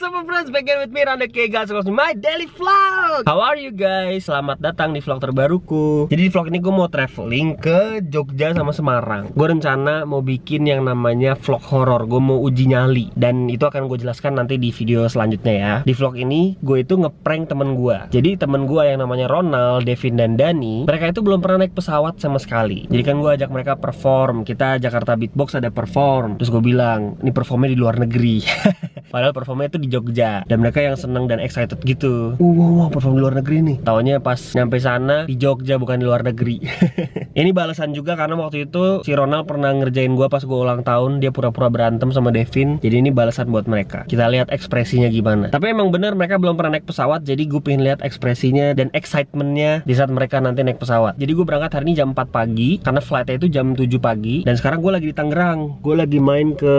up my friends? Back again with me Randa guys Welcome my daily vlog. How are you guys? Selamat datang di vlog terbaruku. Jadi di vlog ini gue mau traveling ke Jogja sama Semarang. Gue rencana mau bikin yang namanya vlog horror. Gue mau uji nyali. Dan itu akan gue jelaskan nanti di video selanjutnya ya. Di vlog ini gue itu ngeprank temen gue Jadi temen gue yang namanya Ronald, Devin, dan Dani Mereka itu belum pernah naik pesawat sama sekali. Jadi kan gue ajak mereka perform. Kita Jakarta Beatbox ada perform. Terus gue bilang Ini performnya di luar negeri Padahal performnya itu di Jogja dan mereka yang seneng dan excited gitu. Wow, wow, perform di luar negeri nih. Taunya pas nyampe sana di Jogja bukan di luar negeri. Ini balasan juga karena waktu itu si Ronald pernah ngerjain gua pas gua ulang tahun dia pura-pura berantem sama Devin. Jadi ini balasan buat mereka. Kita lihat ekspresinya gimana. Tapi emang bener mereka belum pernah naik pesawat jadi gue pengen lihat ekspresinya dan excitementnya di saat mereka nanti naik pesawat. Jadi gue berangkat hari ini jam 4 pagi karena flightnya itu jam 7 pagi dan sekarang gue lagi di Tangerang. Gue lagi main ke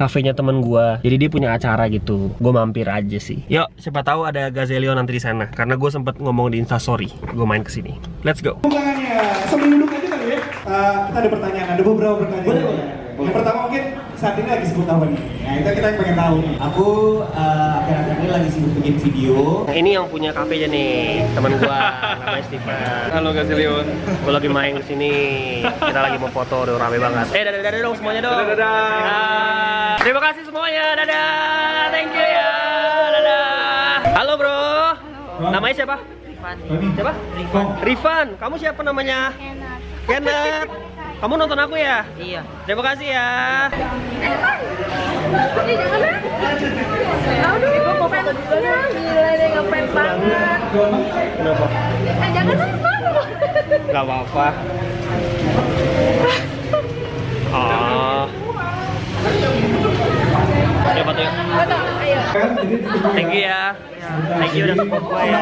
kafenya temen gue. Jadi dia punya acara gitu. Gue mampir aja sih. Yuk, siapa tahu ada Gazelio nanti di sana. Karena gue sempet ngomong di Instastory. Gue main ke sini. Let's go. Ya. Eh, kita ada pertanyaan, ada beberapa pertanyaan. Boleh, boleh. Yang pertama mungkin saat ini lagi sibuk apa nih? Nah itu kita pengen tahu nih. Aku eh, akhir-akhir ini lagi sibuk bikin video. Ini yang punya kafenya nih, teman gua namanya Steven. Halo Gasilion. Gue lagi main ke sini. Kita lagi mau foto, udah rame banget. Eh, dadah dadah dong semuanya dong. Dadah, dadah. Terima kasih semuanya. Dadah. Thank you ya. Dadah. Halo, Bro. Namanya siapa? Tony. Siapa? Rifan. Rifan. Kamu siapa namanya? Kenneth. Kamu nonton aku ya? Iya. Terima kasih ya. Aduh, gue mau pengen gila deh ngeprank banget. Kenapa? Eh, jangan Gak apa-apa. Ah. Foto yuk. Thank you ya. Thank you udah support gue ya.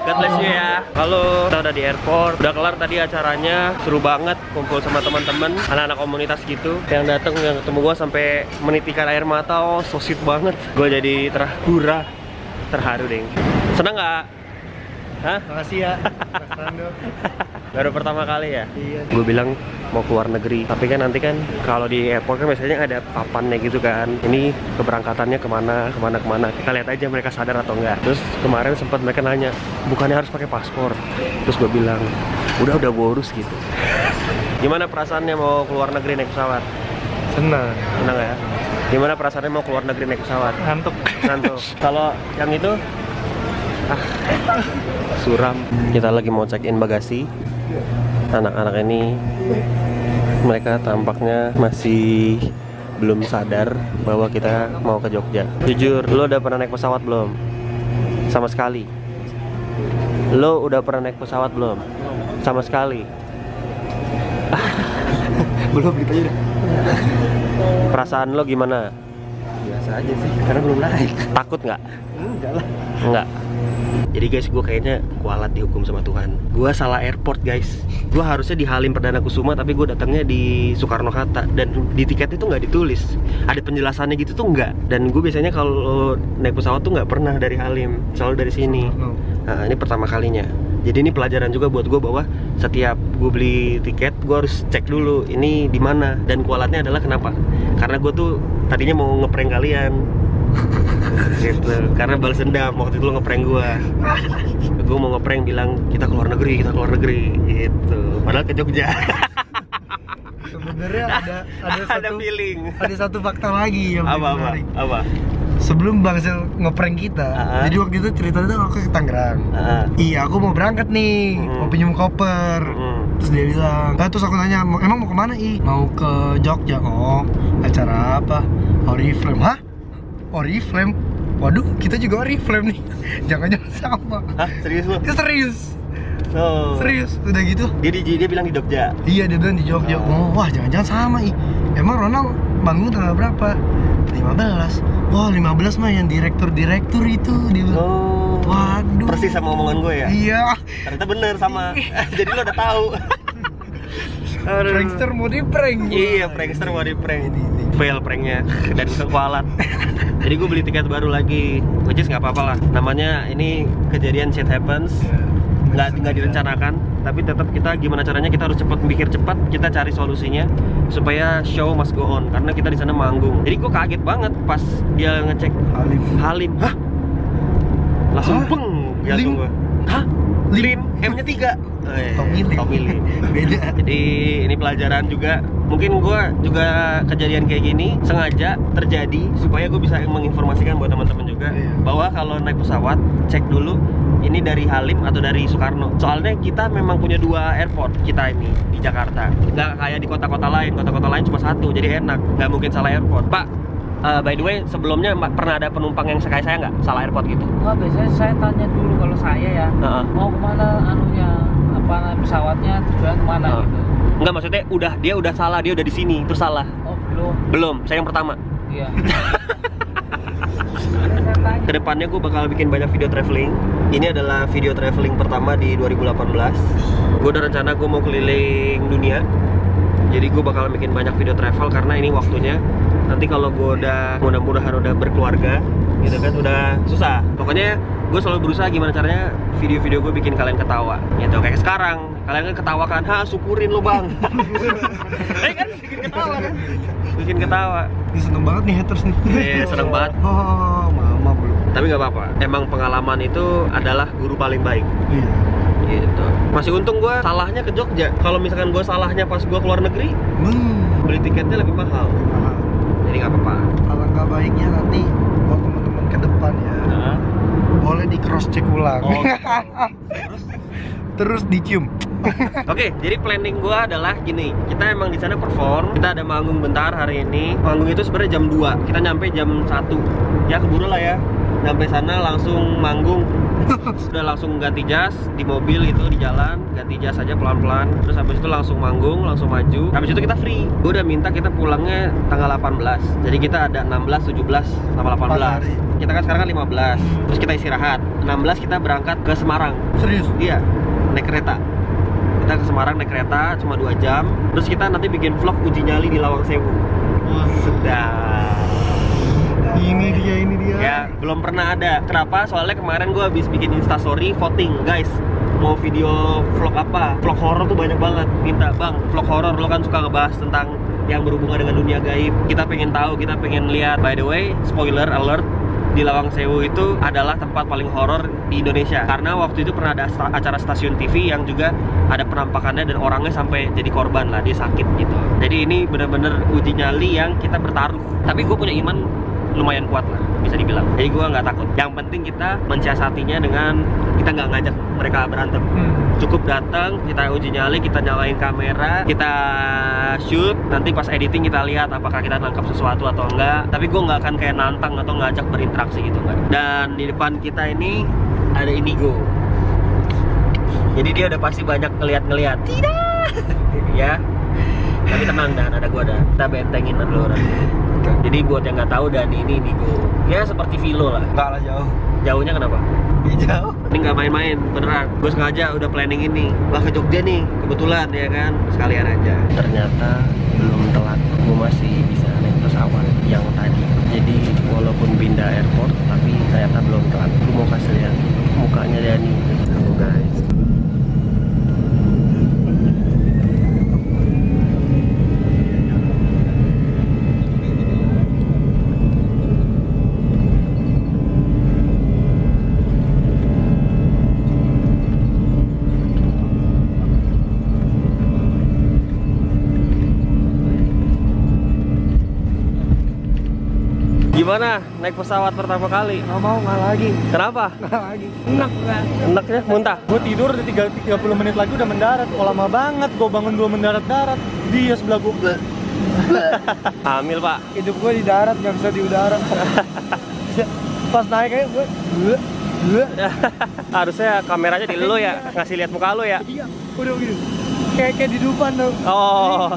God bless you ya. Halo, kita udah di airport. Udah kelar tadi acaranya, seru banget kumpul sama teman-teman, anak-anak komunitas gitu. Yang datang yang ketemu gue sampai menitikan air mata, oh so sweet banget. Gue jadi terhura, terharu deh. Seneng nggak? Hah? Makasih ya. Baru pertama kali ya? Iya. Gue bilang mau keluar negeri Tapi kan nanti kan kalau di airport kan biasanya ada papannya gitu kan Ini keberangkatannya ke mana, ke mana, ke mana Kita lihat aja mereka sadar atau enggak Terus kemarin sempat mereka nanya Bukannya harus pakai paspor Terus gue bilang Udah, udah gue urus gitu Gimana perasaannya mau keluar negeri naik pesawat? Senang. Senang ya? Gimana perasaannya mau keluar negeri naik pesawat? Ngantuk. Ngantuk. Kalau yang itu ah, suram. Kita lagi mau check in bagasi. Anak-anak ini mereka tampaknya masih belum sadar bahwa kita mau ke Jogja. Jujur, lo udah pernah naik pesawat belum? Sama sekali. Lo udah pernah naik pesawat belum? Sama sekali. Belum gitu aja. Perasaan lo gimana? Biasa aja sih, karena belum naik. Takut nggak? Enggak lah. Enggak. Jadi guys, gue kayaknya kualat dihukum sama Tuhan. Gue salah airport guys. Gue harusnya di Halim Perdana Kusuma, tapi gue datangnya di Soekarno Hatta. Dan di tiket itu nggak ditulis. Ada penjelasannya gitu tuh nggak. Dan gue biasanya kalau naik pesawat tuh nggak pernah dari Halim, selalu dari sini. Nah, ini pertama kalinya. Jadi ini pelajaran juga buat gue bahwa setiap gue beli tiket, gue harus cek dulu ini di mana dan kualatnya adalah kenapa? Karena gue tuh tadinya mau ngeprank kalian, gitu. Karena balas dendam waktu itu lo ngeprank gue. gue mau ngeprank bilang kita keluar negeri, kita keluar negeri, gitu. Padahal ke Jogja. Sebenarnya ada ada Ada satu feeling. ada satu fakta lagi yang Apa apa? menarik. Apa? Sebelum Bang Sel ngeprank kita, Ah. jadi waktu itu ceritanya tuh aku ke Tangerang. Ah. Iya, aku mau berangkat nih, Hmm. mau pinjam koper. Mm. Terus dia bilang, nah, terus aku nanya, "Mau- emang mau ke mana i? Mau ke Jogja, oh acara apa? Oriflame, hah? Oriflame? Waduh, kita juga Oriflame nih Jangan-jangan sama Hah, serius lo? Ya serius, Oh. serius, udah gitu Dia, dia, dia bilang di Jogja. Iya, dia bilang di Jogja oh, Wah, jangan-jangan sama i Emang Ronald bangun tanggal berapa? 15 Wah, 15 mah yang direktur-direktur itu dia bilang Oh. Waduh Persis sama omongan gue ya? Iya Ternyata bener sama. Jadi lo udah tahu. Prankster mau di prank Iya, prankster mau di prank. Ini, ini. Fail pranknya dan kekualat. Jadi gue beli tiket baru lagi, which is nggak apa-apa lah. Namanya ini kejadian shit happens. Ya. nggak nggak direncanakan tapi tetap kita gimana caranya kita harus cepat mikir cepat kita cari solusinya supaya show must go on karena kita di sana manggung jadi gue kaget banget pas dia ngecek Halim. Halim hah langsung Hah? peng jantung gue hah Lim? Lim M nya tiga Eh, Tommy Lim. Tommy Lim. Beda. jadi ini pelajaran juga mungkin gue juga kejadian kayak gini sengaja terjadi supaya gue bisa menginformasikan buat teman-teman juga Iya. bahwa kalau naik pesawat cek dulu ini dari Halim atau dari Soekarno soalnya kita memang punya dua airport kita ini di Jakarta nggak kayak di kota-kota lain kota-kota lain cuma satu jadi enak nggak mungkin salah airport Pak eh, by the way sebelumnya Mbak, pernah ada penumpang yang kayak saya nggak salah airport gitu Enggak, biasanya saya tanya dulu kalau saya ya Heeh. mau ke mana anunya apa pesawatnya tujuan ke mana Oh. gitu. nggak maksudnya udah dia udah salah dia udah di sini terus salah Oh belum, belum saya yang pertama iya. Ke depannya gue bakal bikin banyak video traveling. Ini adalah video traveling pertama di 2018. Gue udah rencana gue mau keliling dunia. Jadi gue bakal bikin banyak video travel karena ini waktunya. Nanti kalau gue udah mudah-mudahan udah berkeluarga, gitu kan udah susah. Pokoknya gue selalu berusaha gimana caranya video-video gue bikin kalian ketawa, gitu. Kayak sekarang, kalian kan ketawa kan, ha syukurin lo bang. Eh kan bikin ketawa kan, bikin ketawa. Ini seneng banget nih haters nih. Iya, seneng banget. Oh, mama belum. Tapi nggak apa-apa. Emang pengalaman itu adalah guru paling baik. Iya. Gitu. Masih untung gue salahnya ke Jogja. Kalau misalkan gue salahnya pas gue keluar negeri, Hmm. beli tiketnya lebih mahal. Mahal. Jadi nggak apa-apa. Alangkah baiknya nanti buat teman-teman ke depan ya. Boleh di cross check ulang. Oh. Terus dicium. Oke, jadi planning gue adalah gini. Kita emang di sana perform. Kita ada manggung bentar hari ini. Manggung itu sebenarnya jam 2. Kita nyampe jam 1. Ya keburu lah ya. Nyampe sana langsung manggung. Sudah langsung ganti jas di mobil itu di jalan, ganti jas aja pelan-pelan. Terus habis itu langsung manggung, langsung maju. Habis itu kita free. Gue udah minta kita pulangnya tanggal 18. Jadi kita ada 16, 17 sama Empat 18. hari. Kita kan sekarang kan 15. Terus kita istirahat. 16 kita berangkat ke Semarang. Serius? Iya, naik kereta. Kita ke Semarang naik kereta cuma dua jam. Terus kita nanti bikin vlog uji nyali di Lawang Sewu. Sedap. Ini dia, ini dia. Ya, belum pernah ada. Kenapa? Soalnya kemarin gue habis bikin instastory voting, guys. Mau video vlog apa? Vlog horor tuh banyak banget. Minta, bang, vlog horor lo kan suka ngebahas tentang yang berhubungan dengan dunia gaib. Kita pengen tahu, kita pengen lihat. By the way, spoiler alert, di Lawang Sewu itu adalah tempat paling horor di Indonesia karena waktu itu pernah ada acara stasiun TV yang juga ada penampakannya dan orangnya sampai jadi korban lah dia sakit gitu jadi ini bener-bener uji nyali yang kita bertaruh tapi gue punya iman lumayan kuat lah bisa dibilang. Jadi gue nggak takut. Yang penting kita mensiasatinya dengan kita nggak ngajak mereka berantem. Cukup datang kita uji nyali kita nyalain kamera kita shoot. Nanti pas editing kita lihat apakah kita nangkap sesuatu atau enggak. Tapi gue nggak akan kayak nantang atau ngajak berinteraksi gitu enggak dan di depan kita ini ada indigo jadi dia udah pasti banyak ngeliat-ngeliat. Tidak tenang dan. Ada gua dan. Kita bentengin dulu orang jadi buat yang nggak tahu dan ini indigo ya seperti Vilo lah. Enggak lah jauh. jauhnya kenapa? Iya, jauh. ini nggak main-main beneran. Gue sengaja udah planning ini. Wah ke Jogja nih kebetulan ya kan? Sekalian aja. Ternyata belum telat. Gue masih bisa naik pesawat yang tadi. Jadi walaupun pindah airport tapi ternyata belum telat. Gue mau kasih lihat mukanya Dani. Halo guys Gimana naik pesawat pertama kali? Nggak mau, nggak lagi. Kenapa? Nggak lagi. Enak kan? Enaknya muntah? Gue tidur tiga- 30 menit lagi udah mendarat. Oh lama banget, gue bangun dua mendarat-darat. Dia sebelah gue. Hamil pak Hidup gue di darat, nggak bisa di udara. Pas naik kayak gue, gue, gue. Harusnya kameranya di lo ya Ngasih lihat muka lo ya Iya, udah gitu. Kayak kayak di Dufan tuh. Oh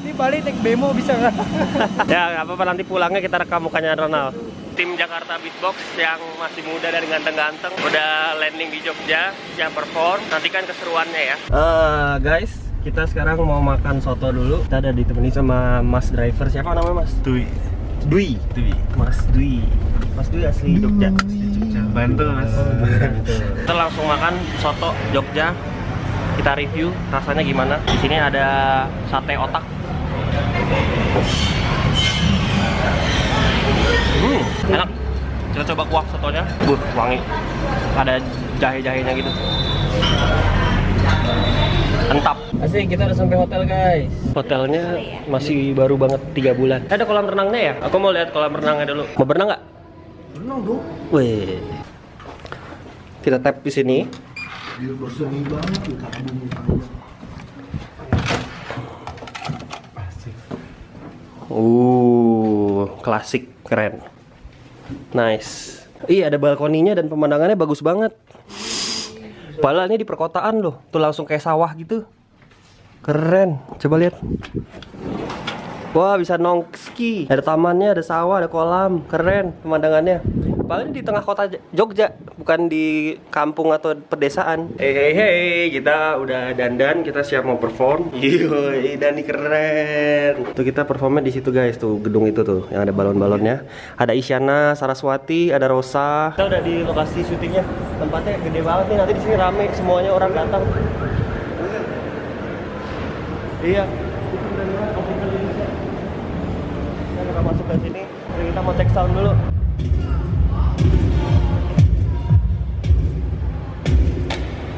Ini balik naik bemo bisa nggak? Ya nggak apa-apa nanti pulangnya kita rekam mukanya Ronald Tim Jakarta Beatbox yang masih muda dan ganteng-ganteng Udah landing di Jogja Siap perform Nantikan keseruannya ya Eh Guys kita sekarang mau makan soto dulu Kita ada ditemani sama mas driver Siapa namanya mas? Tuh, Dwi tuh. Mas Dwi Mas Dwi asli Jogja. Bantu mas. Kita langsung makan soto Jogja. Kita review rasanya gimana. Di sini ada sate otak. Hmm, enak. Kita coba kuah sotonya. Buh, wangi. Ada jahe-jahenya gitu. Entap. Asik, kita udah sampai hotel guys. Hotelnya masih baru banget tiga bulan. Ada kolam renangnya ya? Aku mau lihat kolam renangnya dulu. Mau berenang nggak? Berenang dong. Wih. Kita tap di sini. Biar berseni banget Uh, klasik, keren. Nice. Iya, ada balkoninya dan pemandangannya bagus banget. Padahal ini di perkotaan loh. Tuh langsung kayak sawah gitu. Keren. Coba lihat. Wah, bisa nongski. Ada tamannya, ada sawah, ada kolam. Keren pemandangannya. Padahal ini di tengah kota Jogja, bukan di kampung atau pedesaan. Hei, hei, hei, kita udah dandan, kita siap mau perform. Yoi, Dani keren. Tuh kita performnya di situ guys, tuh gedung itu tuh yang ada balon-balonnya. Ada Isyana, Saraswati, ada Rosa. Kita udah di lokasi syutingnya. Tempatnya gede banget nih. Nanti di sini rame, semuanya orang datang. Iya. Kita masuk ke sini. Kita mau cek sound dulu.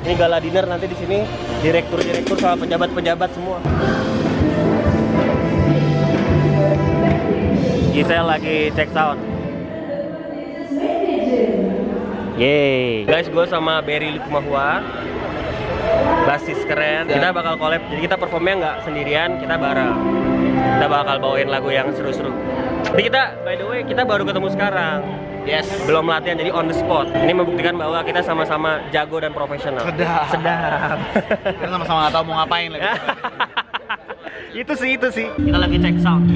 Ini gala dinner nanti di sini direktur-direktur sama pejabat-pejabat semua. Gisel lagi cek sound. Yeay. Guys, gue sama Berry Lukmahua Basis keren. Kita bakal collab. Jadi kita performnya nggak sendirian, kita bareng. Kita bakal bawain lagu yang seru-seru. Tapi kita, by the way, kita baru ketemu sekarang. Yes, belum latihan jadi on the spot. Ini membuktikan bahwa kita sama-sama jago dan profesional. Sedap. Sedap. Kita sama-sama nggak tahu mau ngapain lagi. itu sih, itu sih. Kita lagi cek sound.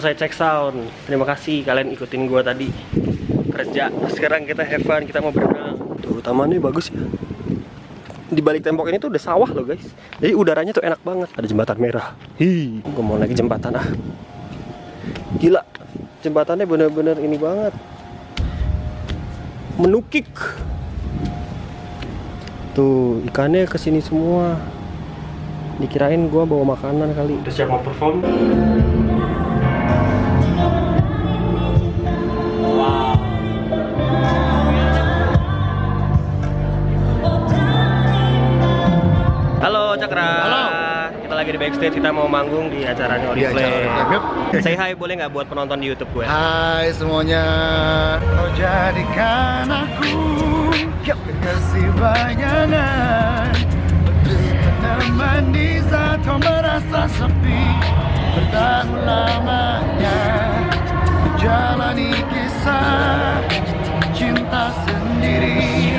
Selesai cek sound. Terima kasih kalian ikutin gua tadi kerja. Sekarang kita have fun, kita mau berenang. Tuh tamannya bagus ya. Di balik tembok ini tuh udah sawah loh guys. Jadi udaranya tuh enak banget. Ada jembatan merah. Hi, gua mau naik jembatan ah. Gila, jembatannya bener-bener ini banget. Menukik. Tuh ikannya ke sini semua. Dikirain gua bawa makanan kali. Udah siap mau perform? Cakra. Halo. Kita lagi di backstage, kita mau manggung di acaranya Di acara Oriflame. Oriflame, yup. Say hi boleh nggak buat penonton di YouTube gue? Hai semuanya. Kau jadikan aku kekasih bayangan untuk teman di saat kau merasa sepi bertahun lamanya menjalani kisah cinta sendiri.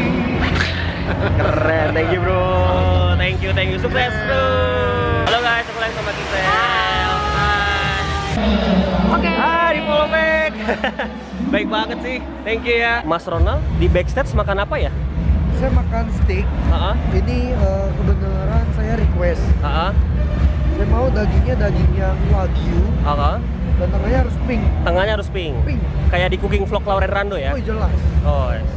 Keren, thank you bro. Thank you, thank you. Sukses bro. Halo guys, aku lagi sama. Hai. Oke. Ah, di follow back. Baik banget sih. Thank you ya. Mas Ronald di backstage makan apa ya? Saya makan steak. Heeh. Ini eh, kebenaran saya request. Heeh. Saya mau dagingnya daging yang wagyu Heeh. dan tengahnya harus pink. Tengahnya harus pink. Pink. Kayak di cooking vlog Lauren Rando ya. Oh jelas. Oh. yes.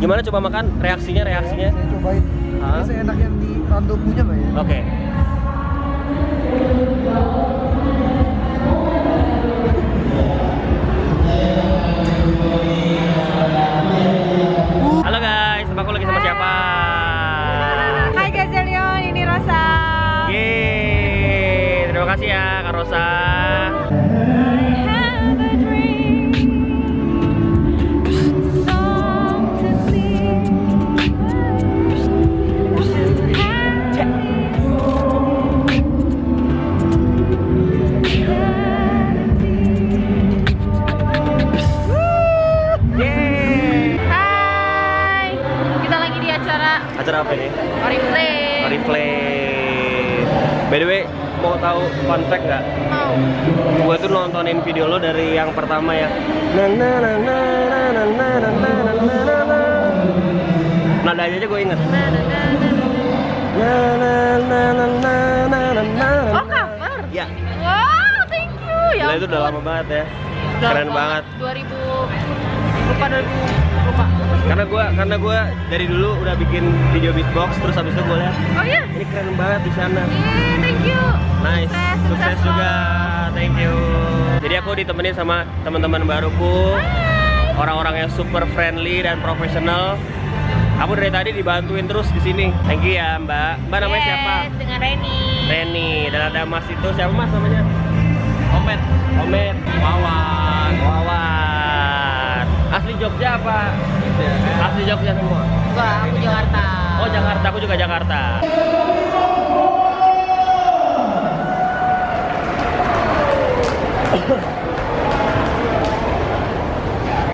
Gimana coba makan? Reaksinya, reaksinya? Saya cobain. Hah? Ini saya enak punya nggak ya? Oke. Halo Orchestra apa ini? Oriflame. Oriflame. By the way, mau tahu fun fact nggak? Mau. Gue tuh nontonin video lo dari yang pertama ya. Nada aja gue inget. Oh cover? Ya. Wow, thank you. Ya. Nah, itu udah lama banget ya. Keren banget. 2000 lupa 2000 lupa. Karena gue karena gue dari dulu udah bikin video beatbox terus habis itu gue lihat Oh iya. ini keren banget di sana. Yeay, thank you. Nice, Sukses, sukses, sukses juga. Thank you. Jadi aku ditemenin sama teman-teman baruku, orang-orang yang super friendly dan profesional. Aku dari tadi dibantuin terus di sini. Thank you ya Mbak. Mbak namanya Yes, siapa? Dengan Reni. Reni. Dan ada Mas itu siapa Mas namanya? Omet. Omet. Wawan. Wawan. Asli Jogja apa? Asli Jogja semua. Enggak, aku Jakarta. Oh Jakarta, aku juga Jakarta.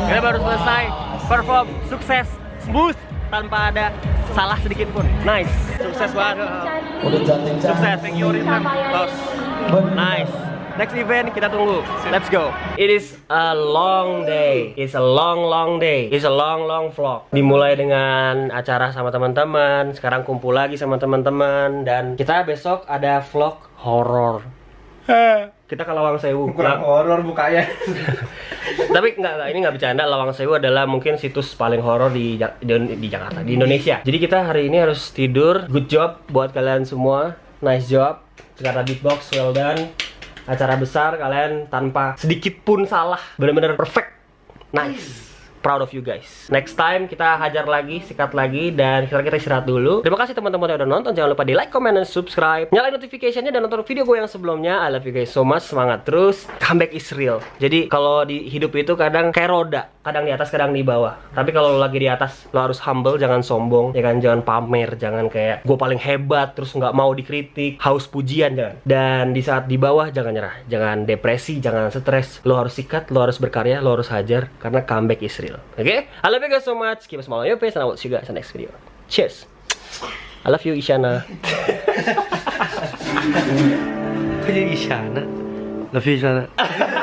Kita baru selesai perform sukses smooth tanpa ada salah sedikit pun. Nice, sukses banget. Sukses, thank you Oriflame. Boss. Nice. Next event kita tunggu. Let's go. It is a long day. It's a long long day. It's a long long vlog. Dimulai dengan acara sama teman-teman. Sekarang kumpul lagi sama teman-teman dan kita besok ada vlog horor. Kita ke Lawang Sewu. kurang Lah- horor bukanya tapi nggak ini nggak bercanda Lawang Sewu adalah mungkin situs paling horor di, di di Jakarta di Indonesia jadi kita hari ini harus tidur good job buat kalian semua nice job Jakarta Beatbox well done acara besar kalian tanpa sedikit pun salah benar-benar perfect. Nice proud of you guys. Next time kita hajar lagi sikat lagi dan sekarang kita istirahat dulu. Terima kasih teman-teman yang udah nonton. Jangan lupa di like comment dan subscribe. Nyalain notificationnya dan nonton video gue yang sebelumnya. I love you guys so much. Semangat terus. Comeback is real. Jadi kalau di hidup itu kadang kayak roda. Kadang di atas kadang di bawah. Tapi kalau lo lagi di atas lo harus humble jangan sombong. Ya kan? Jangan pamer. Jangan kayak gue paling hebat terus nggak mau dikritik. Haus pujian jangan. Dan di saat di bawah jangan nyerah. Jangan depresi jangan stres. Lo harus sikat lo harus berkarya lo harus hajar. Karena comeback is real oke I love you guys so much. Keep a smile on your face and I will see you guys in the next video. Cheers. I love you Isyana Kok jadi Isyana? Love you Isyana